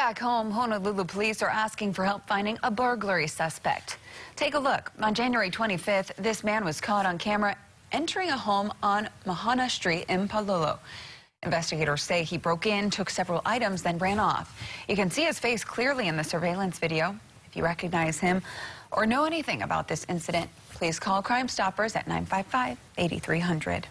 Back home, Honolulu police are asking for help finding a burglary suspect. Take a look. On January 25th, this man was caught on camera entering a home on Mahana Street in Palolo. Investigators say he broke in, took several items, then ran off. You can see his face clearly in the surveillance video. If you recognize him or know anything about this incident, please call Crime Stoppers at 955 8300.